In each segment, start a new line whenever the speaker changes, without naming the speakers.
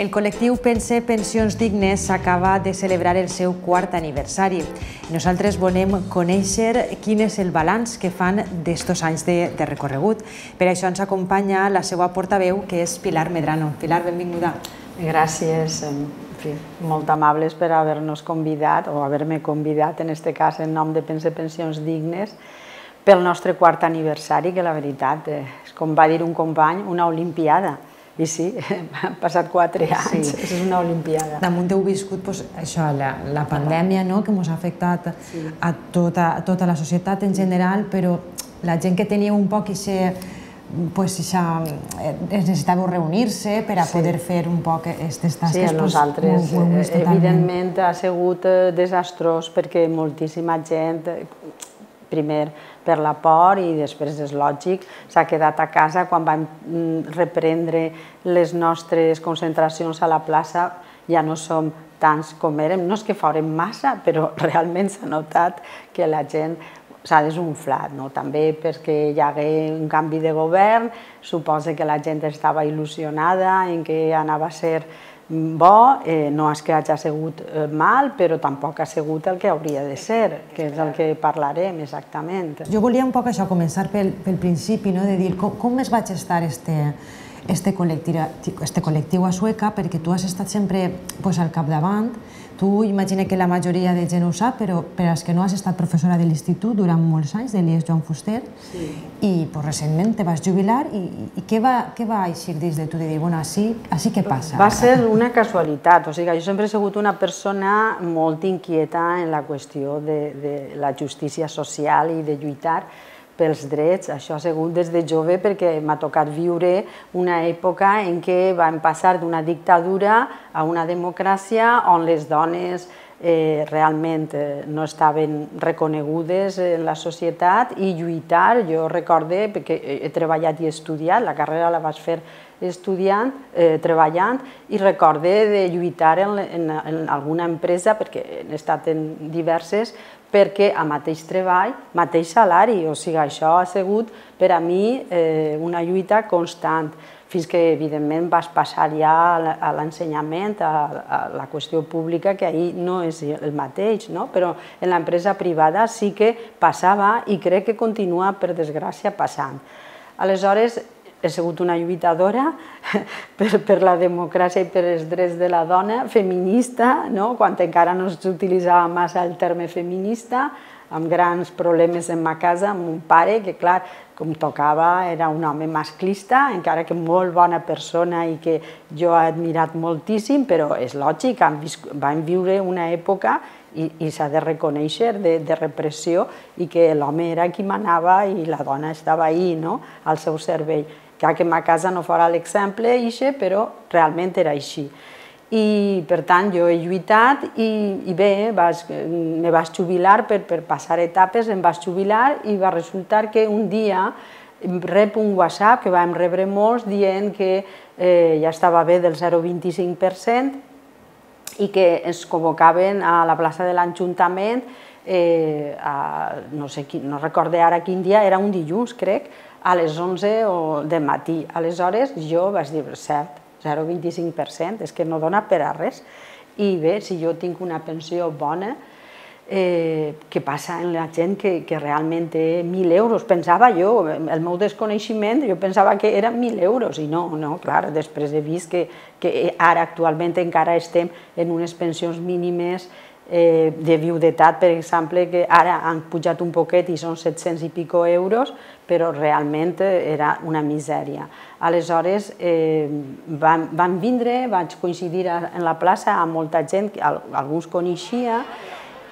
El col·lectiu Pense Pensions Dignes s'acaba de celebrar el seu quart aniversari. Nosaltres volem conèixer quin és el balanç que fan d'estos anys de, de recorregut. Per això ens acompanya la seva portaveu, que és Pilar Medrano. Pilar, benvinguda.
Gràcies, fi, molt amables per haver-nos convidat, o haver-me convidat, en aquest cas, en nom de Pense Pensions Dignes, pel nostre quart aniversari, que la veritat, és, com va dir un company, una olimpiada i sí, han passat quatre anys, sí. és una olimpiada.
Damunt heu viscut pues, això, la, la pandèmia no? que ens ha afectat sí. a, tota, a tota la societat en general, però la gent que tenia un poc ixe, pues, ixa, eh, necessitava reunir-se per a sí. poder fer un poc aquestes tasques.
Sí, a nosaltres, pues, evidentment, ha sigut eh, desastrós perquè moltíssima gent primer per la por i després és lògic, s'ha quedat a casa quan vam mm, reprendre les nostres concentracions a la plaça. Ja no som tants com érem, no és que farem massa, però realment s'ha notat que la gent s'ha desunflat, no? també perquè hi hagué un canvi de govern, suposa que la gent estava il·lusionada en que anava a ser bo, eh, no és que hagi sigut eh, mal, però tampoc ha sigut el que hauria de ser, que és el que parlarem exactament.
Jo volia un poc això, començar pel, pel principi, no? de dir com, com es va gestar este, este col·lectiu, este col·lectiu a Sueca, perquè tu has estat sempre pues, al capdavant, Tu imagina que la majoria de gent ho sap, però per als que no has estat professora de l'institut durant molts anys, de l'IES Joan Fuster, sí. i pues, recentment te vas jubilar, i, i què, va, què va eixir dins de tu de dir, bueno, així, així què passa?
Va ser una casualitat, o sigui, jo sempre he sigut una persona molt inquieta en la qüestió de, de la justícia social i de lluitar pels drets. Això ha sigut des de jove perquè m'ha tocat viure una època en què vam passar d'una dictadura a una democràcia on les dones eh, realment eh, no estaven reconegudes en la societat i lluitar, jo recorde, perquè he treballat i estudiat, la carrera la vaig fer estudiant, eh, treballant, i recorde de lluitar en, en, en alguna empresa, perquè he estat en diverses, perquè a mateix treball, mateix salari, o sigui, això ha sigut per a mi eh, una lluita constant, fins que evidentment vas passar ja a l'ensenyament, a, a la qüestió pública, que ahir no és el mateix, no? però en l'empresa privada sí que passava i crec que continua, per desgràcia, passant. Aleshores, he sigut una lluitadora per, per la democràcia i per els drets de la dona, feminista, no? quan encara no s'utilitzava massa el terme feminista, amb grans problemes en ma casa, amb un pare que, clar, com tocava, era un home masclista, encara que molt bona persona i que jo he admirat moltíssim, però és lògic, vam viure una època i, i s'ha de reconèixer de, de repressió i que l'home era qui manava i la dona estava ahí, no?, al seu servei. Clar que ma casa no farà l'exemple, però realment era així. I, per tant, jo he lluitat i, i bé, vas, me vaig jubilar per, per passar etapes, em vaig jubilar i va resultar que un dia rep un WhatsApp que vam rebre molts dient que eh, ja estava bé del 0,25% i que ens convocaven a la plaça de l'Ajuntament, eh, no, sé, no recorde ara quin dia, era un dilluns, crec, a les 11 o de matí. Aleshores jo vaig dir, cert, 0,25%, és que no dona per a res. I bé, si jo tinc una pensió bona, eh, què passa en la gent que, que realment té 1.000 euros? Pensava jo, el meu desconeixement, jo pensava que eren 1.000 euros i no, no, clar, després he vist que, que ara actualment encara estem en unes pensions mínimes eh, de viudetat, per exemple, que ara han pujat un poquet i són 700 i pico euros, però realment era una misèria. Aleshores, eh, van, van vindre, vaig coincidir en la plaça amb molta gent, alguns coneixia,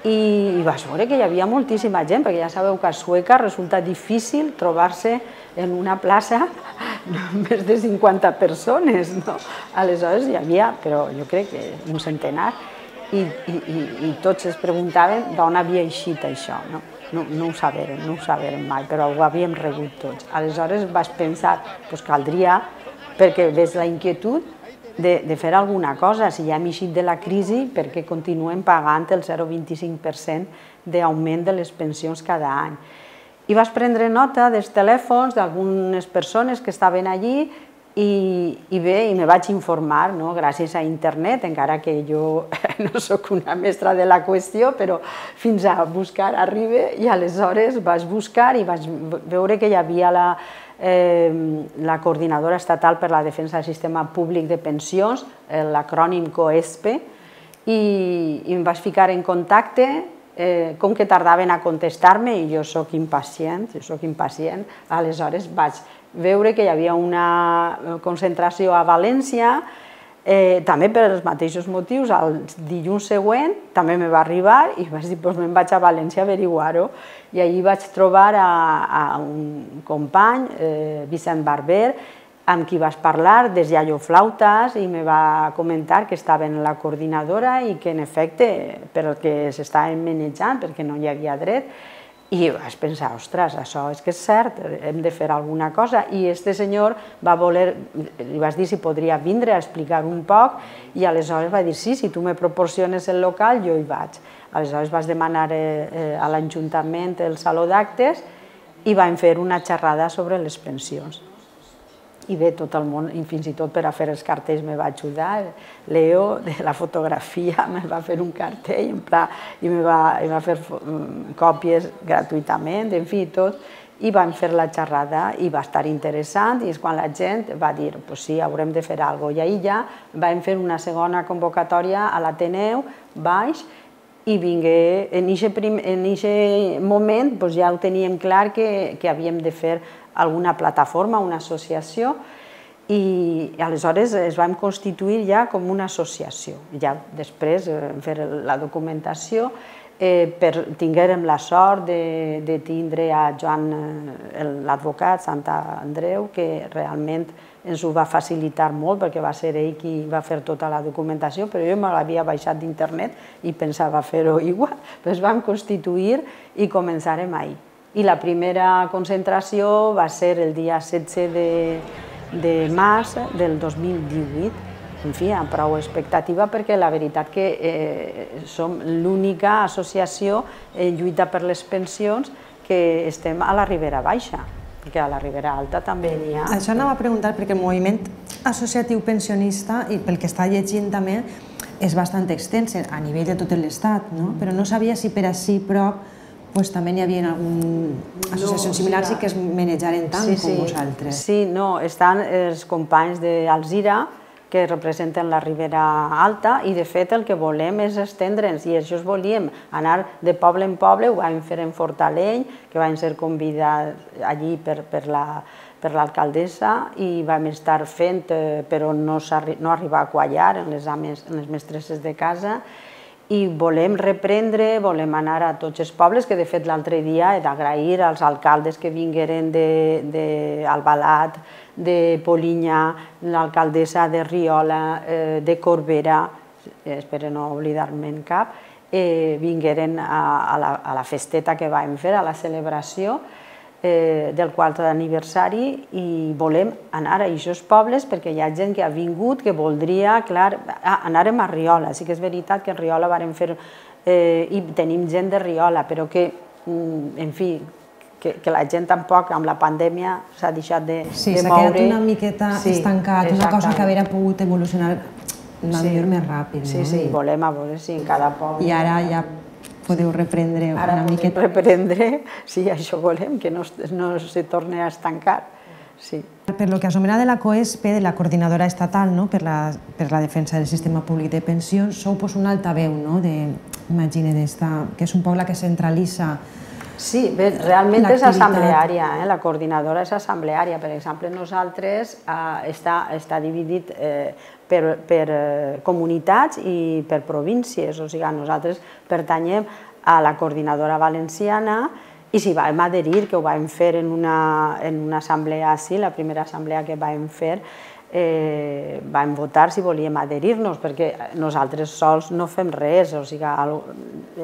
i, i vaig veure que hi havia moltíssima gent, perquè ja sabeu que a Sueca resulta difícil trobar-se en una plaça més de 50 persones, no? Aleshores hi havia, però jo crec que un centenar, i, i, i, i tots es preguntaven d'on havia eixit això. No? No, no ho saberen, no ho saberen mai, però ho havíem rebut tots. Aleshores vaig pensar, doncs caldria, perquè ves la inquietud de, de fer alguna cosa. Si ja hem eixit de la crisi, perquè continuem pagant el 0,25% d'augment de les pensions cada any. I vaig prendre nota dels telèfons d'algunes persones que estaven allí i, i bé, i me vaig informar, no? gràcies a internet, encara que jo no sóc una mestra de la qüestió, però fins a buscar arriba i aleshores vaig buscar i vaig veure que hi havia la, eh, la Coordinadora Estatal per la Defensa del Sistema Públic de Pensions, l'acrònim COESPE, i, i em vaig ficar en contacte, eh, com que tardaven a contestar-me i jo sóc impacient, jo sóc impacient, aleshores vaig veure que hi havia una concentració a València, eh, també per els mateixos motius, el dilluns següent també me va arribar i vaig dir, doncs me'n vaig a València a averiguar-ho. I allí vaig trobar a, a un company, eh, Vicent Barber, amb qui vas parlar des Yayo Flautes i me va comentar que estava en la coordinadora i que en efecte per el que s'estaven manejant, perquè no hi havia dret, i vaig pensar, ostres, això és que és cert, hem de fer alguna cosa. I este senyor va voler, li vas dir si podria vindre a explicar un poc, i aleshores va dir, sí, si tu me proporciones el local, jo hi vaig. Aleshores vas demanar eh, eh, a l'Ajuntament el saló d'actes i vam fer una xerrada sobre les pensions i bé, tot el món, i fins i tot per a fer els cartells me va ajudar. Leo, de la fotografia, me va fer un cartell en pla, i me va, i va fer mm, còpies gratuïtament, en fi, tot. I vam fer la xerrada i va estar interessant i és quan la gent va dir, pues sí, haurem de fer alguna cosa. I ahir ja vam fer una segona convocatòria a l'Ateneu, baix, i vingué, en aquest moment pues, ja ho teníem clar que, que havíem de fer alguna plataforma, una associació, i aleshores es vam constituir ja com una associació. Ja després vam fer la documentació, eh, per, tinguérem la sort de, de tindre a Joan, eh, l'advocat Santa Andreu, que realment ens ho va facilitar molt perquè va ser ell qui va fer tota la documentació, però jo me l'havia baixat d'internet i pensava fer-ho igual. Doncs vam constituir i començarem ahir i la primera concentració va ser el dia 16 de, de març del 2018. En fi, amb prou expectativa perquè la veritat que eh, som l'única associació en lluita per les pensions que estem a la Ribera Baixa, perquè a la Ribera Alta també n'hi ha.
Això anava a preguntar perquè el moviment associatiu pensionista, i pel que està llegint també, és bastant extens a nivell de tot l'Estat, no? però no sabia si per així prop pues també n'hi havia algunes associacions no, similars i que es manejaren tant sí, com sí. vosaltres.
Sí, no, estan els companys d'Alzira, que representen la Ribera Alta i de fet el que volem és estendre'ns i això volíem anar de poble en poble, ho vam fer en Fortaleny, que vam ser convidats allí per, per la per l'alcaldessa i vam estar fent, eh, però no, no arribar a quallar en les, ames, en les mestresses de casa i volem reprendre, volem anar a tots els pobles, que de fet l'altre dia he d'agrair als alcaldes que vingueren d'Albalat, de, de, de Polinyà, l'alcaldessa de Riola, eh, de Corbera, espero no oblidar-me'n cap, eh, vingueren a, a, la, a la festeta que vam fer, a la celebració, eh, del quart aniversari i volem anar a aquests pobles perquè hi ha gent que ha vingut que voldria, clar, ah, anàrem a Riola, sí que és veritat que en Riola vàrem fer, eh, i tenim gent de Riola, però que, mm, en fi, que, que la gent tampoc amb la pandèmia s'ha deixat de,
sí,
de
moure. Sí, s'ha quedat una miqueta sí, estancat, una cosa que hauria pogut evolucionar una sí, més ràpid.
Sí, no? sí, volem a veure si en cada poble...
I ara ja podeu reprendre
Ara
una miqueta.
reprendre, sí, això volem, que no, no se torni a estancar. Sí.
Per lo que anomena de la COESPE, de la Coordinadora Estatal no? per, la, per la defensa del sistema públic de pensions, sou pues, una altaveu, no? de, imagine, que és un poble que centralitza
Sí, bé, realment és assembleària, eh? la coordinadora és assembleària. Per exemple, nosaltres eh, està, està dividit eh, per, per eh, comunitats i per províncies, o sigui, nosaltres pertanyem a la coordinadora valenciana i si vam adherir, que ho vam fer en una, en una assemblea sí, la primera assemblea que vam fer, eh, vam votar si volíem adherir-nos, perquè nosaltres sols no fem res, o sigui,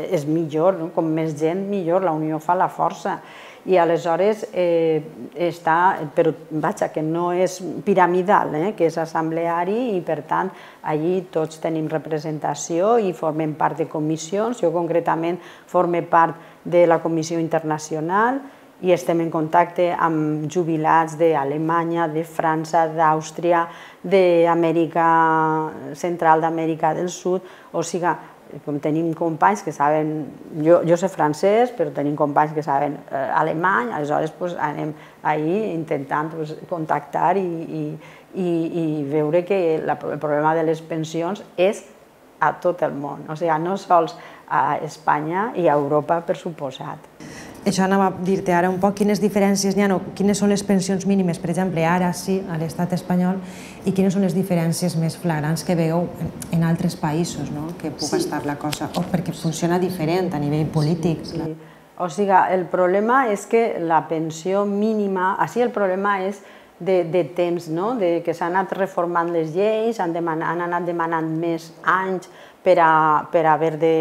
és millor, no? com més gent millor, la unió fa la força. I aleshores eh, està, però vaja, que no és piramidal, eh, que és assembleari i per tant allí tots tenim representació i formem part de comissions. Jo concretament forme part de la Comissió Internacional i estem en contacte amb jubilats d'Alemanya, de França, d'Àustria, d'Amèrica Central, d'Amèrica del Sud, o sigui, com tenim companys que saben, jo, jo sé francès, però tenim companys que saben eh, alemany, aleshores pues, anem ahir intentant pues, contactar i, i, i, i veure que la, el problema de les pensions és a tot el món, o sigui, no sols a Espanya i a Europa, per suposat.
Això anava a dir-te ara un poc quines diferències hi ha, o quines són les pensions mínimes, per exemple, ara sí, a l'estat espanyol, i quines són les diferències més flagrants que veieu en, altres països, no? que pugui sí. estar la cosa, o perquè funciona diferent a nivell polític. Sí.
O sigui, el problema és que la pensió mínima, així el problema és de, de temps, no? de que s'han anat reformant les lleis, han, han anat demanant més anys per a, per a haver de,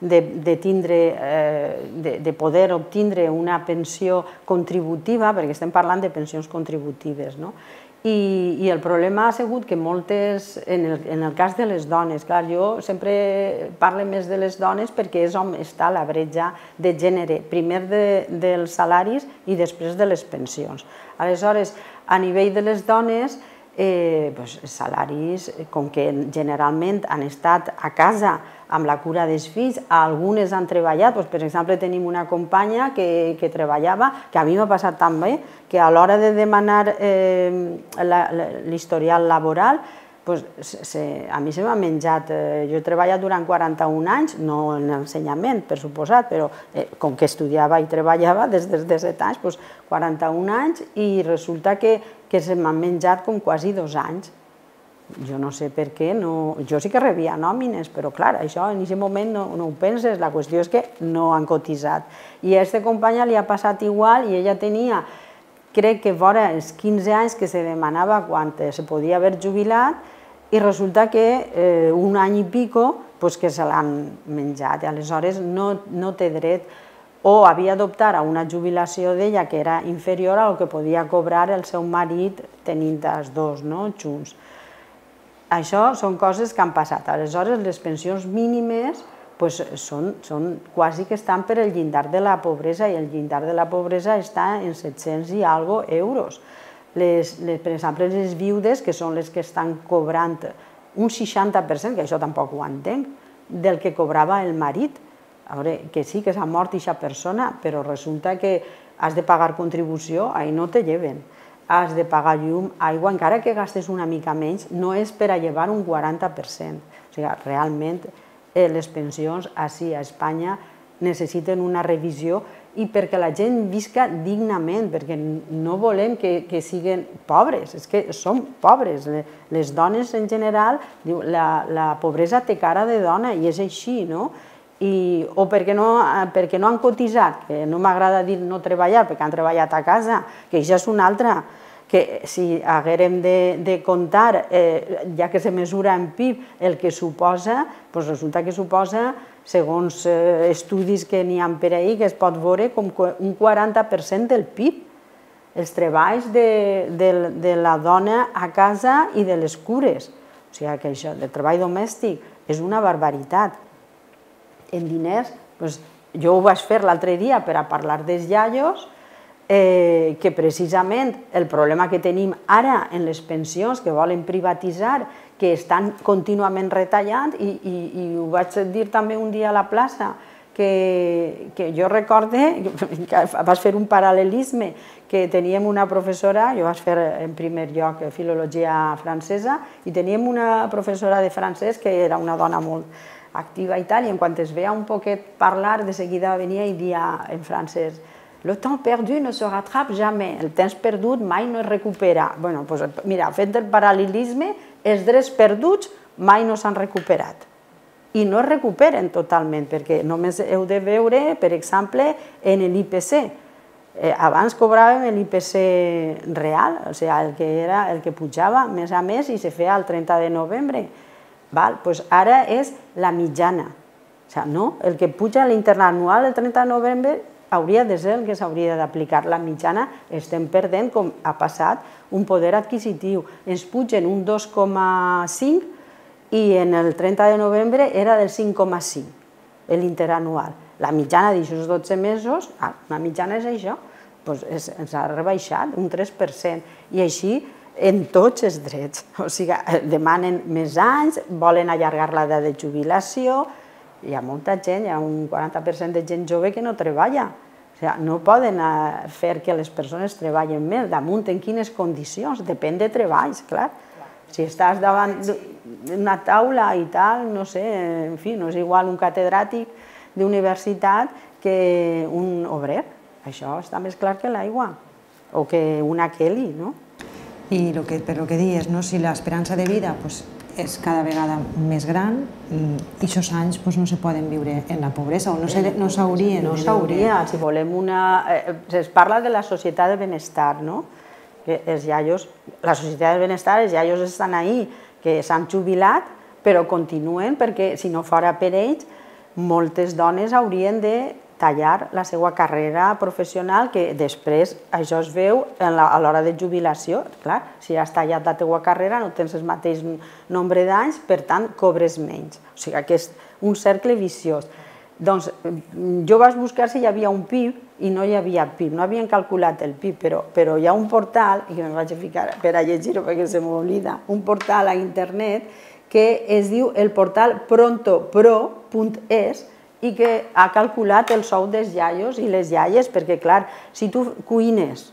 de, de, tindre, eh, de, de poder obtindre una pensió contributiva, perquè estem parlant de pensions contributives, no? I, I el problema ha sigut que moltes, en el, en el cas de les dones, clar, jo sempre parlo més de les dones perquè és on està la bretxa de gènere, primer de, dels salaris i després de les pensions. Aleshores, a nivell de les dones, eh, doncs, salaris, com que generalment han estat a casa amb la cura dels fills, algunes han treballat, doncs, per exemple tenim una companya que, que treballava, que a mi m'ha passat també, que a l'hora de demanar eh, l'historial laboral, pues, se, a mi se m'ha menjat, eh, jo he treballat durant 41 anys, no en ensenyament, per suposat, però eh, com que estudiava i treballava des dels 17 anys, pues, 41 anys, i resulta que, que se m'han menjat com quasi dos anys jo no sé per què, no... jo sí que rebia nòmines, però clar, això en aquest moment no, no ho penses, la qüestió és que no han cotitzat. I a aquesta companya li ha passat igual i ella tenia, crec que vora els 15 anys que se demanava quan se podia haver jubilat i resulta que eh, un any i pico pues, que se l'han menjat i aleshores no, no té dret o havia d'optar a una jubilació d'ella que era inferior al que podia cobrar el seu marit tenint els dos no, junts. Això són coses que han passat. Aleshores, les pensions mínimes pues, són, són quasi que estan per el llindar de la pobresa i el llindar de la pobresa està en 700 i algo euros. Les, les, per exemple, les viudes, que són les que estan cobrant un 60%, que això tampoc ho entenc, del que cobrava el marit. A veure, que sí que s'ha mort aquesta persona, però resulta que has de pagar contribució, ahí no te lleven has de pagar llum, aigua, encara que gastes una mica menys, no és per a llevar un 40%. O sigui, realment eh, les pensions així a Espanya necessiten una revisió i perquè la gent visca dignament, perquè no volem que, que siguin pobres, és que som pobres. Les dones en general, diu, la, la pobresa té cara de dona i és així, no? I, o perquè no, perquè no han cotitzat, que no m'agrada dir no treballar, perquè han treballat a casa, que això és una altra, que si haguérem de, de comptar, eh, ja que se mesura en PIB, el que suposa, doncs resulta que suposa, segons eh, estudis que n'hi ha per ahir, que es pot veure com un 40% del PIB, els treballs de, de, de la dona a casa i de les cures. O sigui que això, del treball domèstic, és una barbaritat. En diners, doncs, jo ho vaig fer l'altre dia per a parlar dels iaios, eh, que precisament el problema que tenim ara en les pensions que volen privatitzar, que estan contínuament retallant, i, i, i ho vaig dir també un dia a la plaça, que, que jo recorde, que vas fer un paral·lelisme, que teníem una professora, jo vaig fer en primer lloc filologia francesa, i teníem una professora de francès que era una dona molt activa i tal, i en quan es veia un poquet parlar, de seguida venia i dia en francès, Le temps perdu no se rattrape jamais. El temps perdut mai no es recupera. Bueno, pues, mira, fet del paral·lelisme, els drets perduts mai no s'han recuperat. I no es recuperen totalment, perquè només heu de veure, per exemple, en l'IPC. Eh, abans cobràvem l'IPC real, o sigui, el que, era, el que pujava més a més i se feia el 30 de novembre. Val? Pues ara és la mitjana. O sigui, no? El que puja l'interanual el 30 de novembre hauria de ser el que s'hauria d'aplicar. La mitjana estem perdent, com ha passat, un poder adquisitiu. Ens pugen un 2,5 i en el 30 de novembre era del 5,5, l'interanual. La mitjana d'aixòs 12 mesos, ah, la mitjana és això. doncs ens ha rebaixat un 3%. I així en tots els drets. O sigui, demanen més anys, volen allargar l'edat de jubilació, hi ha molta gent, hi ha un 40% de gent jove que no treballa. O sigui, no poden eh, fer que les persones treballen més, damunt en quines condicions, depèn de treballs, clar. Si estàs davant d'una taula i tal, no sé, en fi, no és igual un catedràtic d'universitat que un obrer. Això està més clar que l'aigua, o que una Kelly, no?
I lo que, per lo que dius, no? si l'esperança de vida pues, és cada vegada més gran i aquests anys pues, no se poden viure en la pobresa o no s'haurien
no, no s'hauria, si volem una... Eh, es parla de la societat de benestar, no? Que els iaios, la societat de benestar, els iaios estan ahí, que s'han jubilat, però continuen perquè si no fora per ells, moltes dones haurien de tallar la seva carrera professional, que després això es veu a l'hora de jubilació. Clar, si has tallat la teva carrera no tens el mateix nombre d'anys, per tant, cobres menys. O sigui que és un cercle viciós. Doncs jo vaig buscar si hi havia un PIB i no hi havia PIB, no havien calculat el PIB, però, però hi ha un portal, i me vaig ficar per a llegir-ho perquè se m'oblida, un portal a internet que es diu el portal prontopro.es, i que ha calculat el sou dels iaios i les iaies, perquè clar, si tu cuines,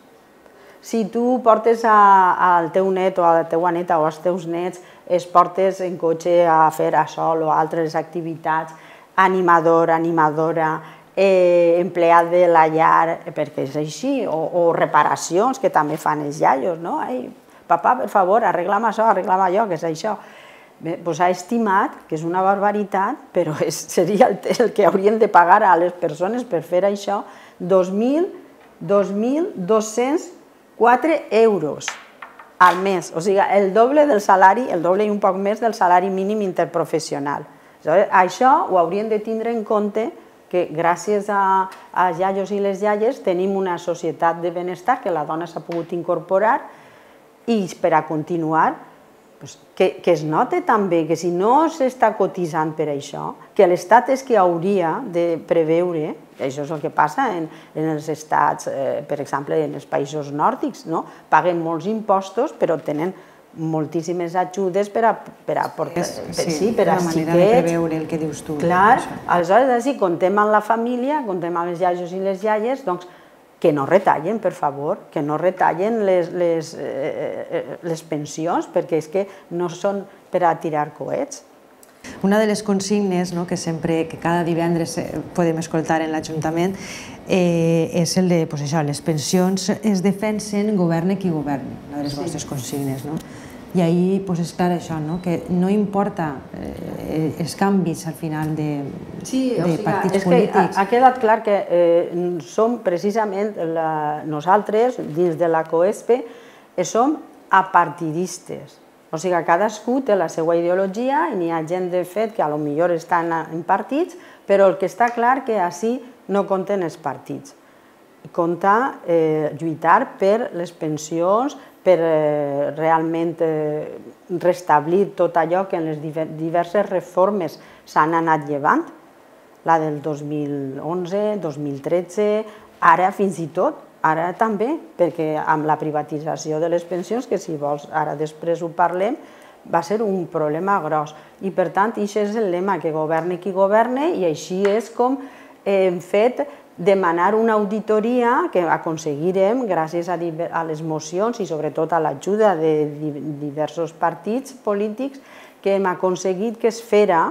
si tu portes al teu net o a la teua neta o als teus nets, es portes en cotxe a fer a sol o altres activitats, animador, animadora, eh, empleat de la llar, perquè és així, o, o reparacions que també fan els iaios, no? Ai, papà, per favor, arregla'm això, arregla'm allò, que és això. Bé, doncs ha estimat, que és una barbaritat, però és, seria el, el que haurien de pagar a les persones per fer això, 2.204 euros al mes, o sigui, el doble del salari, el doble i un poc més del salari mínim interprofessional. Això ho haurien de tindre en compte que gràcies a, a iaios i les iaies tenim una societat de benestar que la dona s'ha pogut incorporar i per a continuar pues, que, que es note també que si no s'està cotitzant per això, que l'Estat és que hauria de preveure, això és el que passa en, en els estats, eh, per exemple, en els països nòrdics, no? paguen molts impostos però tenen moltíssimes ajudes per a, per a portar,
per, sí, sí, per a manera xiquets. de preveure el que dius tu.
Clar, aleshores, si contem amb la família, contem amb els iaios i les iaies, doncs que no retallen, per favor, que no retallen les, les, eh, eh, les pensions, perquè és que no són per a tirar coets.
Una de les consignes no, que sempre, que cada divendres eh, podem escoltar en l'Ajuntament eh, és el de, pues això, les pensions es defensen, governe qui governi, una de les sí. vostres consignes. No? I ahir pues, és clar això, no? que no importa eh, els canvis al final de,
sí,
de
o sigui,
partits
és
polítics.
Que ha, ha quedat clar que eh, som precisament la, nosaltres, dins de la COESPE, eh, som apartidistes. O sigui, cadascú té la seva ideologia i n'hi ha gent de fet que a lo millor estan en partits, però el que està clar que així no compten els partits. Compta eh, lluitar per les pensions, per eh, realment eh, restablir tot allò que en les diverses reformes s'han anat llevant, la del 2011, 2013, ara fins i tot, ara també, perquè amb la privatització de les pensions, que si vols ara després ho parlem, va ser un problema gros. I per tant, això és el lema, que governe qui governe, i així és com hem fet demanar una auditoria que aconseguirem gràcies a, a les mocions i sobretot a l'ajuda de diversos partits polítics que hem aconseguit que es fera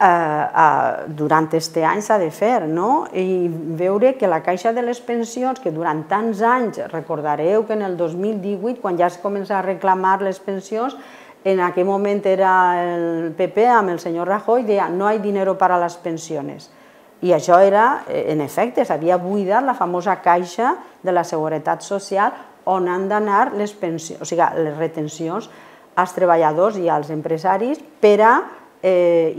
eh, eh, durant aquest any s'ha de fer, no? i veure que la Caixa de les Pensions, que durant tants anys, recordareu que en el 2018, quan ja es comença a reclamar les pensions, en aquell moment era el PP amb el senyor Rajoy, deia no hay dinero para las pensiones i això era, eh, en efecte, s'havia buidat la famosa caixa de la Seguretat Social on han d'anar les pensions, o sigui, les retencions als treballadors i als empresaris per a eh,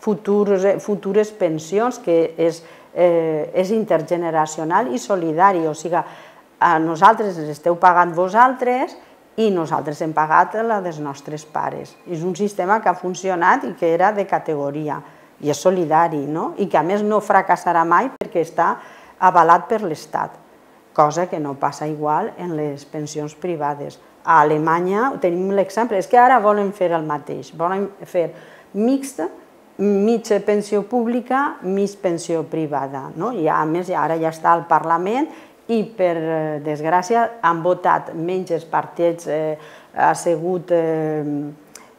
futurs, futures pensions, que és, eh, és intergeneracional i solidari. O sigui, a nosaltres ens esteu pagant vosaltres i nosaltres hem pagat la dels nostres pares. És un sistema que ha funcionat i que era de categoria i és solidari, no? i que a més no fracassarà mai perquè està avalat per l'Estat. cosa que no passa igual en les pensions privades. A Alemanya tenim l'exemple, és que ara volen fer el mateix, volen fer mixta, mitja pensió pública, mig pensió privada. No? I a més, ara ja està al Parlament i, per eh, desgràcia, han votat menys partits, eh, sigut eh,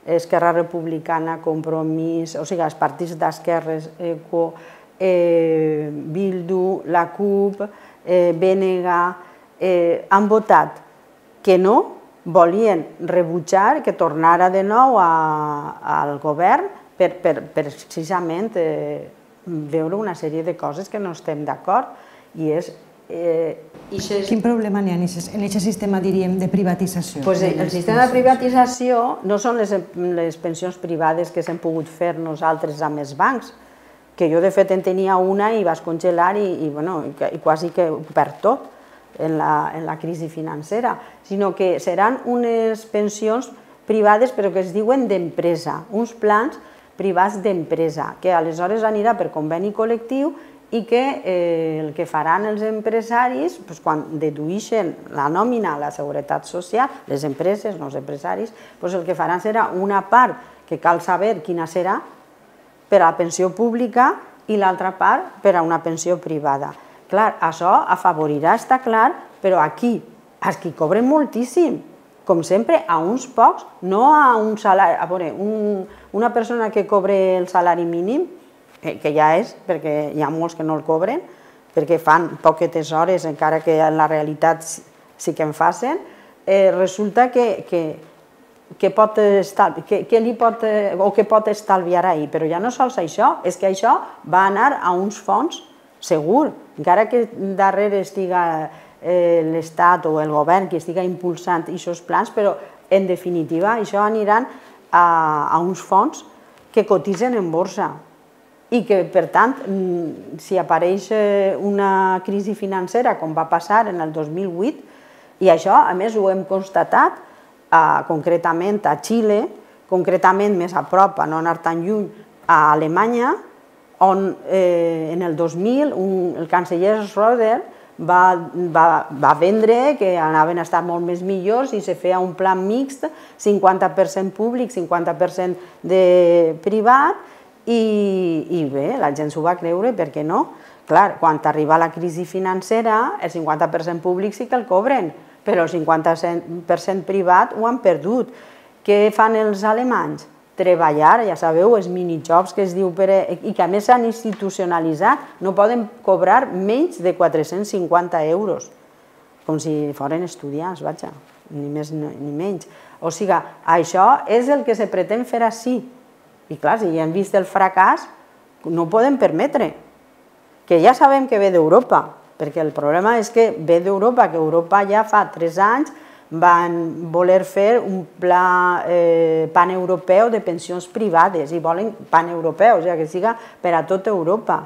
Esquerra Republicana, Compromís, o sigui, els partits d'esquerres, ECO, eh, Bildu, la CUP, eh, BNG, eh, han votat que no, volien rebutjar que tornara de nou a, al govern per, per, per precisament eh, veure una sèrie de coses que no estem d'acord i és
Eh, ixes... Quin problema n'hi ha en aquest sistema, diríem, de privatització?
Pues el sistema de privatització no són les, les pensions privades que s'han pogut fer nosaltres amb els bancs, que jo de fet en tenia una i vas congelar i, i, bueno, i quasi que per tot en la, en la crisi financera, sinó que seran unes pensions privades però que es diuen d'empresa, uns plans privats d'empresa, que aleshores anirà per conveni col·lectiu i que eh, el que faran els empresaris, doncs, quan deduïxen la nòmina a la seguretat social, les empreses, no els empresaris, doncs el que faran serà una part que cal saber quina serà per a la pensió pública i l'altra part per a una pensió privada. Clar, això afavorirà, està clar, però aquí, els que cobren moltíssim, com sempre, a uns pocs, no a un salari... A veure, un, una persona que cobre el salari mínim, que, que ja és, perquè hi ha molts que no el cobren, perquè fan poquetes hores, encara que en la realitat sí que en facin, eh, resulta que, que, que, pot estar, que, que li pot, o que pot estalviar ahir. Però ja no sols això, és que això va anar a uns fons segur, encara que darrere estiga eh, l'Estat o el govern que estiga impulsant aquests plans, però en definitiva això aniran a, a uns fons que cotitzen en borsa i que, per tant, mm, si apareix eh, una crisi financera, com va passar en el 2008, i això, a més, ho hem constatat a, concretament a Xile, concretament més a prop, a no anar tan lluny, a Alemanya, on eh, en el 2000 un, el canceller Schröder va, va, va vendre que anaven a estar molt més millors i se feia un plan mixt, 50% públic, 50% de privat, i, i bé, la gent s'ho va creure, per què no? Clar, quan arriba la crisi financera, el 50% públic sí que el cobren, però el 50% privat ho han perdut. Què fan els alemanys? treballar, ja sabeu, els minijobs que es diu per, i que a més s'han institucionalitzat, no poden cobrar menys de 450 euros, com si foren estudiants, vaja, ni més ni menys. O sigui, això és el que se pretén fer així. I clar, si ja hem vist el fracàs, no podem permetre. Que ja sabem que ve d'Europa, perquè el problema és que ve d'Europa, que Europa ja fa tres anys van voler fer un pla eh, paneuropeu de pensions privades i volen paneuropeu, o sigui, que siga per a tota Europa.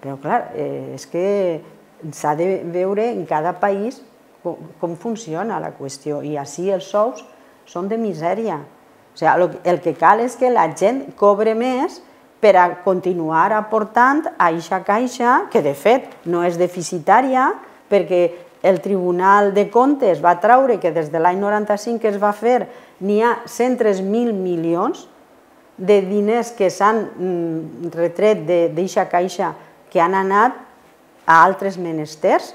Però, clar, eh, és que s'ha de veure en cada país com, com funciona la qüestió i així els sous són de misèria. O sigui, el que cal és que la gent cobre més per a continuar aportant a aquesta caixa, que de fet no és deficitària, perquè el Tribunal de Comptes va traure que des de l'any 95 que es va fer n'hi ha 103.000 milions de diners que s'han mm, retret d'aquesta caixa que han anat a altres menesters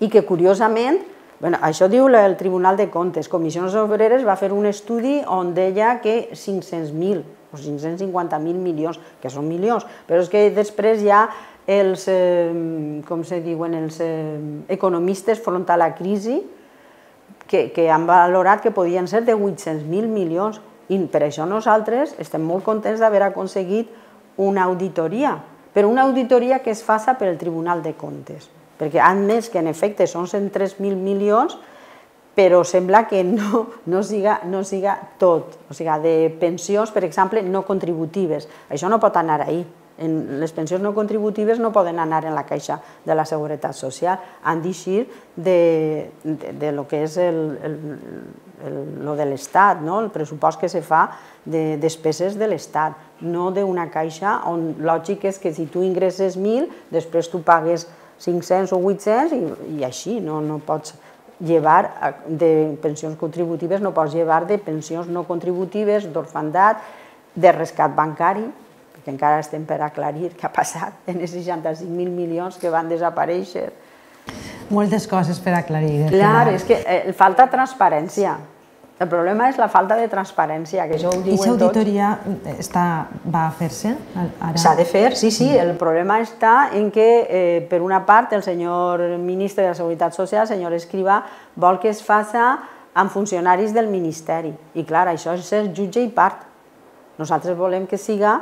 i que curiosament, bueno, això diu el Tribunal de Comptes, Comissions Obreres va fer un estudi on deia que 500.000 o 550.000 milions, que són milions, però és que després ja els, eh, com se diuen, els eh, economistes front a la crisi que, que han valorat que podien ser de 800.000 milions. I per això nosaltres estem molt contents d'haver aconseguit una auditoria, però una auditoria que es faça per el Tribunal de Comptes, perquè han més que en efecte són 103.000 milions, però sembla que no, no, siga, no siga tot, o sigui, de pensions, per exemple, no contributives. Això no pot anar ahir en les pensions no contributives no poden anar en la caixa de la Seguretat Social, han d'eixir de, de, de lo que és el, el, el, lo de l'Estat, no? el pressupost que se fa de despeses de l'Estat, no d'una caixa on lògic és que si tu ingresses 1.000, després tu pagues 500 o 800 i, i així, no, no pots llevar de pensions contributives, no pots llevar de pensions no contributives, d'orfandat, de rescat bancari, perquè encara estem per aclarir què ha passat en els 65.000 milions que van desaparèixer.
Moltes coses per aclarir.
Clar, és que eh, falta transparència. El problema és la falta de transparència, que això ho diuen tots.
I auditoria està, va a fer-se?
S'ha de fer, sí, sí. El problema està en que, eh, per una part, el senyor ministre de la Seguretat Social, el senyor Escrivà, vol que es faça amb funcionaris del Ministeri. I clar, això és ser jutge i part. Nosaltres volem que siga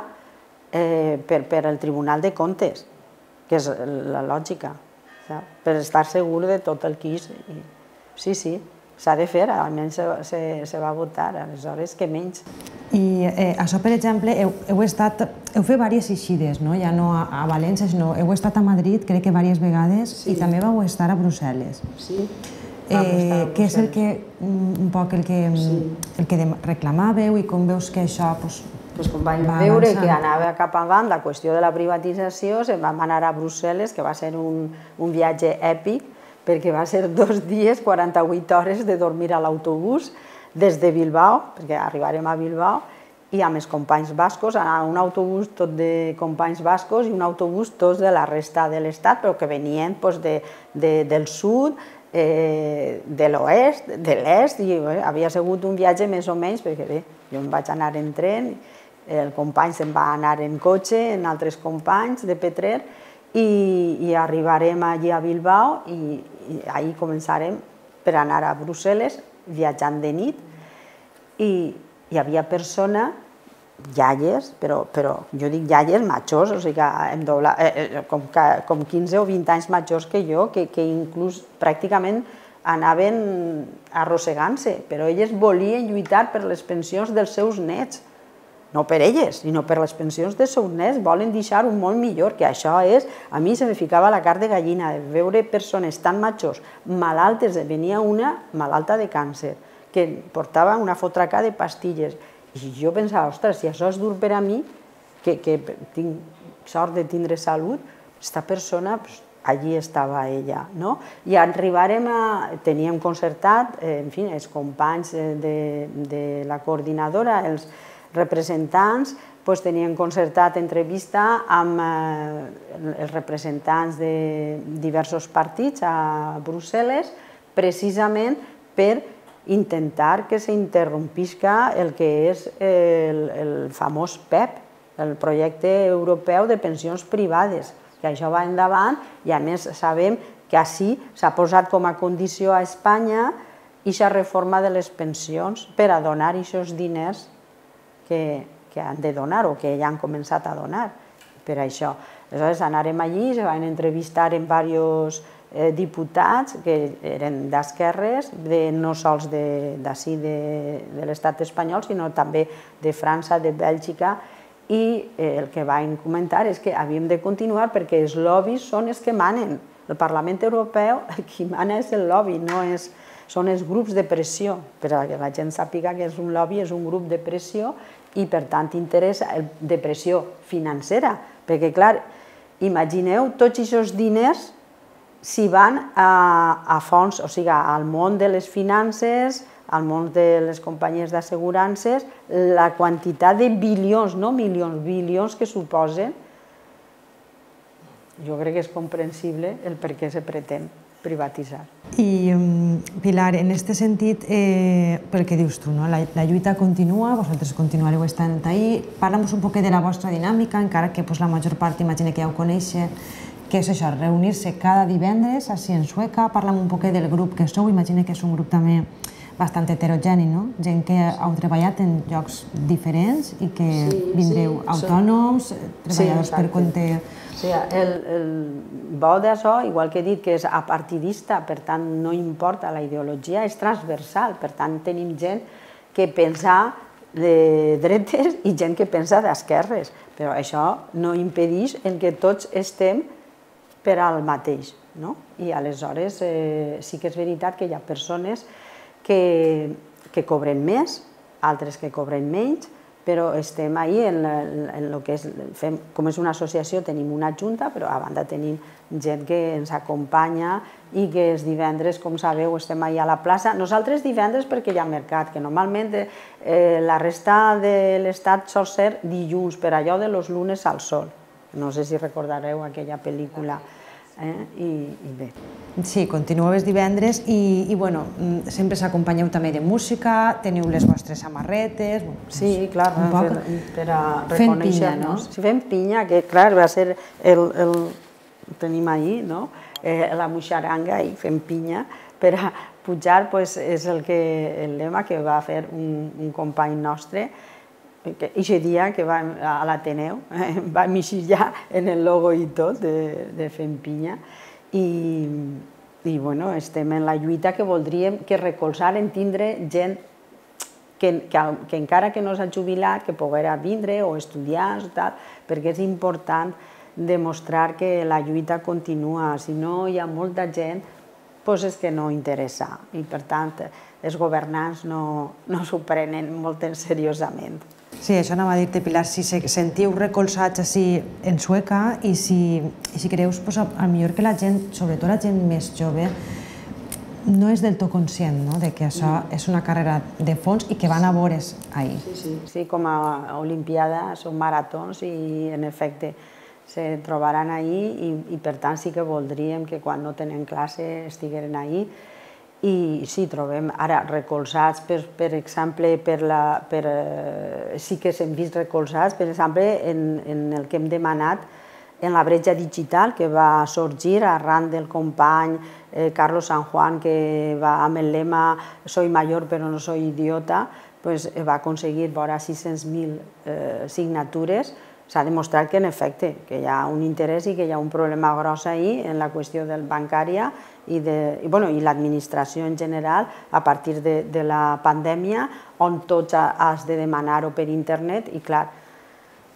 eh, per, per el Tribunal de Comptes, que és la lògica, saps? per estar segur de tot el que és. Sí, sí s'ha de fer, almenys se, se, se va votar, aleshores que menys.
I eh, això, per exemple, heu, heu estat, heu fet diverses eixides, no? ja no a, a València, sinó heu estat a Madrid, crec que diverses vegades, sí. i també vau estar a Brussel·les.
Sí.
Eh, què és el que, un poc el que, sí. el que reclamàveu i com veus que això pues,
pues com vaig va veure avançant. que anava cap avant la qüestió de la privatització, se'n vam anar a Brussel·les, que va ser un, un viatge èpic, perquè va ser dos dies, 48 hores de dormir a l'autobús des de Bilbao, perquè arribarem a Bilbao, i amb els companys bascos, un autobús tot de companys bascos i un autobús tots de la resta de l'estat, però que venien doncs, de, de, del sud, eh, de l'oest, de l'est, i eh, havia sigut un viatge més o menys, perquè bé, jo em vaig anar en tren, el company se'n va anar en cotxe, en altres companys de Petrer, i, i arribarem allí a Bilbao i, i ahir començarem per anar a Brussel·les viatjant de nit i hi havia persona iaies, però, però jo dic iaies majors, o sigui, em dobla, eh, eh, com, que, com 15 o 20 anys majors que jo, que, que inclús pràcticament anaven arrossegant-se, però elles volien lluitar per les pensions dels seus nets no per elles, sinó per les pensions de seus volen deixar un molt millor, que això és, a mi se me ficava la carn de gallina, de veure persones tan majors, malaltes, venia una malalta de càncer, que portava una fotraca de pastilles, i jo pensava, ostres, si això és dur per a mi, que, que tinc sort de tindre salut, aquesta persona, pues, allí estava ella. No? I arribarem a... Teníem concertat, eh, en fi, els companys de, de la coordinadora, els, representants doncs, tenien concertat entrevista amb eh, els representants de diversos partits a Brussel·les, precisament per intentar que s'interrompisca el que és el, el famós PEP, el projecte europeu de pensions privades, que això va endavant i a més sabem que així s'ha posat com a condició a Espanya aquesta reforma de les pensions per a donar aquests diners que, que han de donar o que ja han començat a donar per això. Aleshores anarem allí, se van entrevistar en diversos eh, diputats que eren d'esquerres, de, no sols d'ací de, de, de l'estat espanyol, sinó també de França, de Bèlgica, i eh, el que van comentar és que havíem de continuar perquè els lobbies són els que manen. El Parlament Europeu, qui mana és el lobby, no és, són els grups de pressió, per a que la gent sàpiga que és un lobby, és un grup de pressió i per tant interessa de pressió financera, perquè clar, imagineu tots aquests diners si van a, a fons, o sigui, al món de les finances, al món de les companyies d'assegurances, la quantitat de bilions, no milions, bilions que suposen, jo crec que és comprensible el per què se pretén privatitzar.
I, um, Pilar, en aquest sentit, eh, pel que dius tu, no? la, la lluita continua, vosaltres continuareu estant ahí. Parla'm un poc de la vostra dinàmica, encara que pues, la major part imagina que ja ho coneixen, que és això, reunir-se cada divendres així en Sueca, parla'm un poc del grup que sou, imagina que és un grup també bastant heterogeni, no? Gent que heu treballat en llocs diferents i que sí, vindreu sí, autònoms, treballadors sí, per compte
Sí, el, el bo d'això, igual que he dit que és apartidista, per tant no importa la ideologia, és transversal, per tant tenim gent que pensa de dretes i gent que pensa d'esquerres, però això no impedeix el que tots estem per al mateix. No? I aleshores eh, sí que és veritat que hi ha persones que, que cobren més, altres que cobren menys, però estem ahí en, en, el que és, fem, com és una associació tenim una junta, però a banda tenim gent que ens acompanya i que els divendres, com sabeu, estem ahí a la plaça. Nosaltres divendres perquè hi ha mercat, que normalment eh, la resta de l'estat sol ser dilluns, per allò de los lunes al sol. No sé si recordareu aquella pel·lícula. Eh? I, i bé.
Sí, continueu els divendres i, i bueno, mm, sempre s'acompanyeu també de música, teniu les vostres samarretes...
Sí, doncs, clar, un poc per, per a reconèixer-nos. No? Si fem pinya, que clar, va ser el, el tenim ahir, no? eh, la muixaranga i fem pinya, per a pujar pues, és el, que, el lema que va fer un, un company nostre, que aquest dia que va a l'Ateneu, va mixillar en el logo i tot de, de Fem Pinya i, i bueno, estem en la lluita que voldríem que recolzaren tindre gent que, que, que encara que no s'ha jubilat, que poguera vindre o estudiar, o tal, perquè és important demostrar que la lluita continua. Si no hi ha molta gent, doncs és que no interessa. I per tant, els governants no, no s'ho prenen molt seriosament.
Sí, això anava a dir-te, Pilar, si sentiu recolzats així en sueca i si, i si creus, pues, al millor que la gent, sobretot la gent més jove, no és del tot conscient no? de que això és una carrera de fons i que van a vores ahir.
Sí, sí, sí, com a Olimpiada són maratons i en efecte se trobaran ahir i, i per tant sí que voldríem que quan no tenen classe estigueren ahir i sí, trobem ara recolzats, per, per exemple, per la, per, eh, sí que s'hem vist recolzats, per exemple, en, en el que hem demanat en la bretxa digital que va sorgir arran del company eh, Carlos San Juan que va amb el lema Soy mayor però no soy idiota, pues, va aconseguir vora 600.000 eh, signatures s'ha demostrat que en efecte que hi ha un interès i que hi ha un problema gros ahir en la qüestió del bancària i, de, i, bueno, i l'administració en general a partir de, de la pandèmia on tots has de demanar-ho per internet i clar,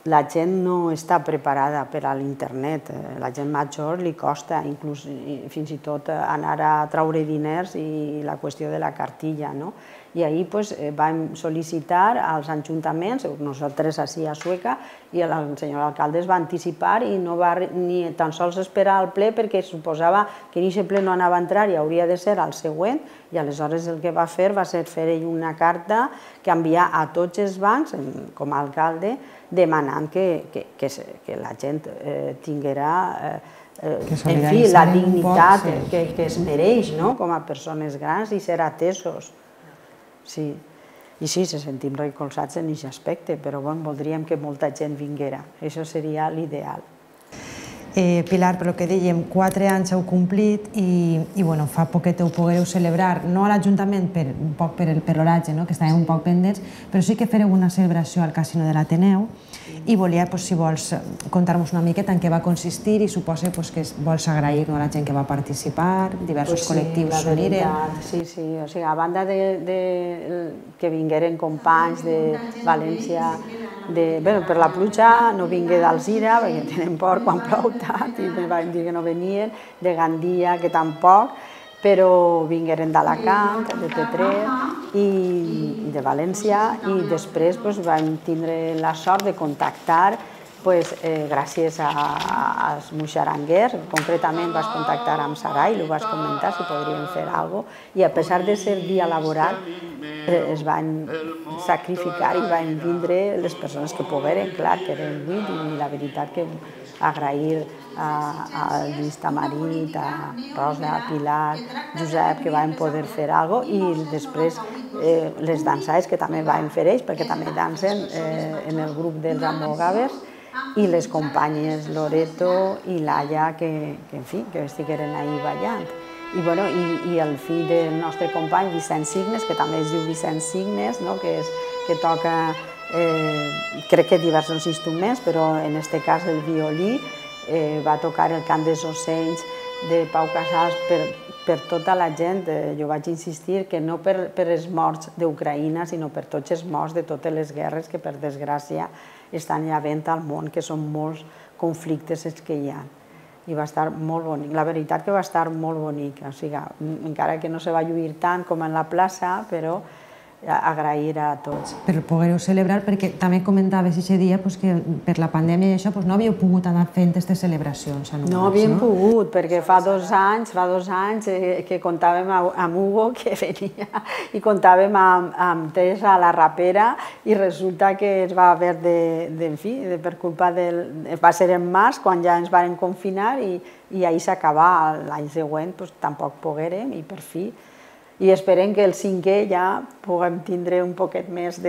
la gent no està preparada per a l'internet. La gent major li costa inclús fins i tot anar a traure diners i la qüestió de la cartilla. No? I ahir pues, eh, vam sol·licitar als ajuntaments, nosaltres així a Sueca, i el senyor alcalde es va anticipar i no va ni tan sols esperar al ple perquè suposava que en aquest ple no anava a entrar i hauria de ser al següent, i aleshores el que va fer va ser fer ell una carta que enviar a tots els bancs, com a alcalde, demanant que, que, que, que la gent eh, tinguera eh, en fi, la dignitat que, que es mereix no? com a persones grans i ser atesos. Sí. I sí, se sentim recolzats en aquest aspecte, però bon, voldríem que molta gent vinguera. Això seria l'ideal.
Eh, Pilar, per que dèiem, quatre anys heu complit i, i bueno, fa poquet ho pogueu celebrar, no a l'Ajuntament, per, un poc per l'oratge, no? que estàvem un poc pendents, però sí que fareu una celebració al Casino de l'Ateneu, i volia, pues, si vols, contar-nos una miqueta en què va consistir i suposa pues, que vols agrair a la gent que va participar, diversos pues sí, col·lectius s'uniren.
Sí, sí, o sigui, a banda de, de que vingueren companys de València, de, bueno, per la pluja no vingué d'Alzira, perquè tenen por quan plou tant, i me van dir que no venien, de Gandia, que tampoc, però vingueren d'Alacant, de T3 i, i de València i després pues, vam tindre la sort de contactar pues, eh, gràcies a, als muixaranguers, concretament vas contactar amb Sarai, li vas comentar si podríem fer alguna cosa, i a pesar de ser dia laboral, eh, es van sacrificar i van vindre les persones que pogueren, clar, que eren vuit, i la veritat que agrair a, a Lluís Tamarit, a Rosa, a Pilar, Josep, que van poder fer alguna cosa, i després eh, les dansades que també van fer ells, perquè també dansen eh, en el grup dels Amogàvers, i les companyes Loreto i Laia, que, que en fi, que estigueren ahir ballant. I, bueno, i, i el fill del nostre company, Vicent Signes, que també es diu Vicent Signes, no? que, és, que toca eh, crec que diversos instruments, però en aquest cas el violí, eh, va tocar el cant dels ocells de Pau Casals per, per tota la gent. Eh, jo vaig insistir que no per, per els morts d'Ucraïna, sinó per tots els morts de totes les guerres que, per desgràcia, estan havent al món, que són molts conflictes els que hi ha. I va estar molt bonic. La veritat que va estar molt bonic. O sigui, encara que no se va lluir tant com en la plaça, però agrair a tots.
Per poder-ho celebrar, perquè també comentaves aquest dia pues, que per la pandèmia i això pues, no havíeu pogut anar fent aquestes celebracions anuals,
no? havíem no? pogut, perquè fa dos anys, fa dos anys eh, que comptàvem amb Hugo, que venia, i comptàvem amb, amb Teresa, la rapera, i resulta que es va haver de, de en fi, de, per culpa del... va ser en març, quan ja ens varen confinar, i, i ahir s'acabà, l'any següent pues, tampoc poguérem, i per fi i esperem que el cinquè ja puguem tindre un poquet més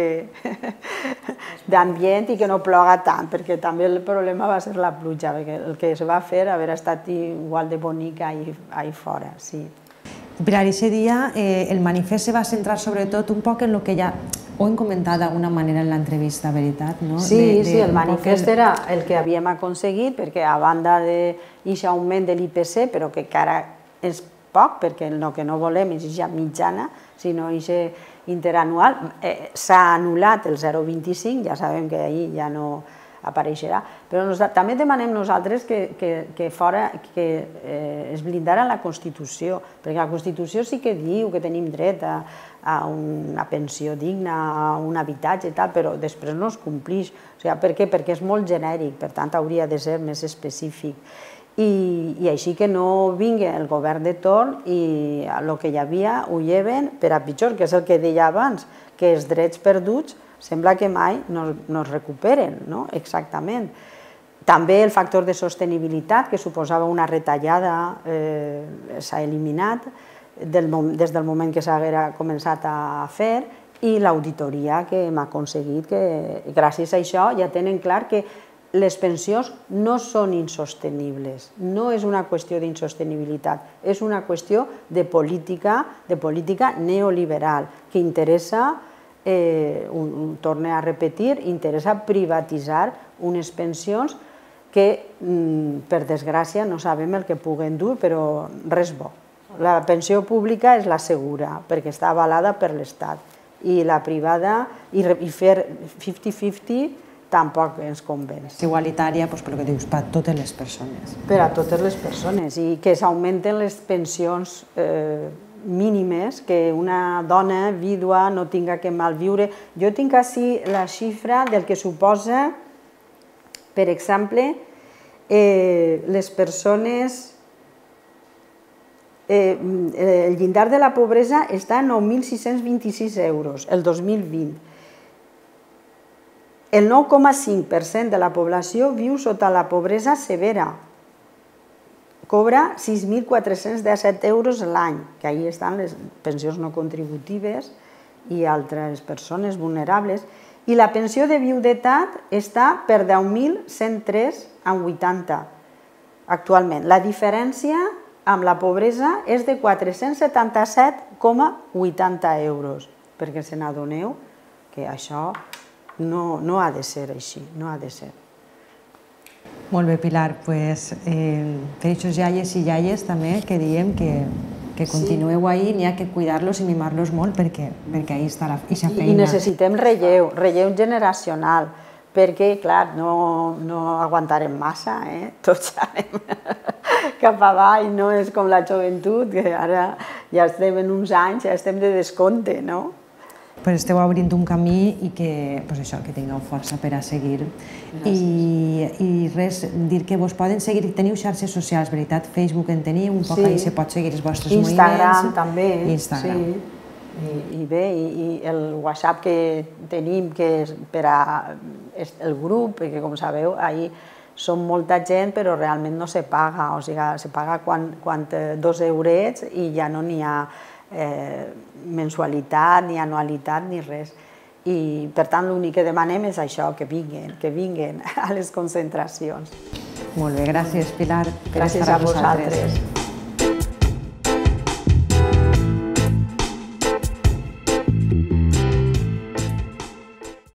d'ambient i que no ploga tant, perquè també el problema va ser la pluja, perquè el que es va fer haver estat igual de bonic ahir, ahir fora, sí.
Pilar, aquest dia eh, el manifest se va centrar sobretot un poc en el que ja ho hem comentat d'alguna manera en l'entrevista, veritat? No?
Sí, de, de, sí, el manifest era el que havíem aconseguit, perquè a banda d'aquest augment de l'IPC, però que encara és poc, perquè el que no volem és ja mitjana, sinó aquest interanual. Eh, S'ha anul·lat el 0,25, ja sabem que ahir ja no apareixerà, però nos, també demanem nosaltres que, que, que fora que eh, es blindara la Constitució, perquè la Constitució sí que diu que tenim dret a, a una pensió digna, a un habitatge i tal, però després no es complix. O sigui, per què? Perquè és molt genèric, per tant hauria de ser més específic i, i així que no vingui el govern de torn i el que hi havia ho lleven per a pitjor, que és el que deia abans, que els drets perduts sembla que mai no, no es recuperen, no? exactament. També el factor de sostenibilitat, que suposava una retallada, eh, s'ha eliminat del, des del moment que s'haguera començat a fer, i l'auditoria que hem aconseguit, que gràcies a això ja tenen clar que les pensions no són insostenibles, no és una qüestió d'insostenibilitat, és una qüestió de política, de política neoliberal, que interessa, eh, un, un, torne a repetir, interessa privatitzar unes pensions que, mm, per desgràcia, no sabem el que puguen dur, però res bo. La pensió pública és la segura, perquè està avalada per l'Estat, i la privada, i, i fer 50-50 tampoc ens convenç.
Igualitària, doncs, per que dius, per a totes les persones.
Per a totes les persones, i que s'augmenten les pensions eh, mínimes, que una dona vídua no tinga que malviure. Jo tinc així la xifra del que suposa, per exemple, eh, les persones eh, el llindar de la pobresa està a 9.626 euros el 2020 el 9,5% de la població viu sota la pobresa severa. Cobra 6.417 euros l'any, que ahí estan les pensions no contributives i altres persones vulnerables, i la pensió de viudetat està per 10.103,80 actualment. La diferència amb la pobresa és de 477,80 euros, perquè se n'adoneu que això no, no ha de ser així, no ha de ser.
Molt bé, Pilar. Pues, eh, per aquests iaies i iaies també que diem que, que continueu ahí, n'hi ha que cuidar-los i mimar-los molt perquè, perquè ahí està la ixa feina.
I necessitem relleu, relleu generacional, perquè, clar, no, no aguantarem massa, eh? tots anem cap avall, no és com la joventut, que ara ja estem en uns anys, ja estem de descompte, no?
Pues esteu obrint un camí i que, pues això, que tingueu força per a seguir. I, I res, dir que vos poden seguir, teniu xarxes socials, veritat? Facebook en teniu, un poc sí. ahí se pot seguir els vostres
Instagram,
moviments.
Instagram també.
Instagram.
Sí. I, I bé, i, i el WhatsApp que tenim, que és per a és el grup, perquè com sabeu, ahir som molta gent, però realment no se paga, o sigui, se paga quan, quan dos eurets i ja no n'hi ha eh, mensualitat, ni anualitat, ni res. I, per tant, l'únic que demanem és això, que vinguin, que vinguin a les concentracions.
Molt bé, gràcies, Pilar.
gràcies a vosaltres.